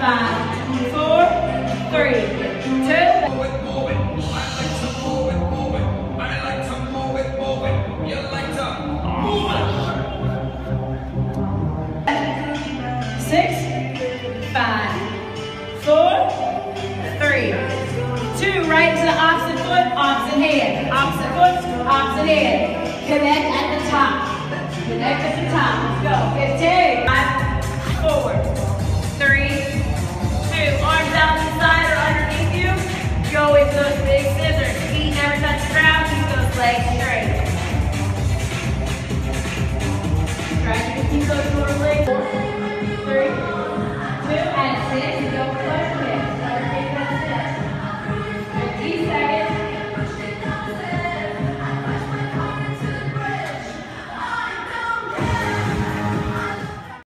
five, four, three, two. Six, five, four, three, two. Right to the opposite foot, opposite hand. Opposite foot, opposite hand. Connect at the top. Connect at the top. Let's go. 15. Straight. Try to legs.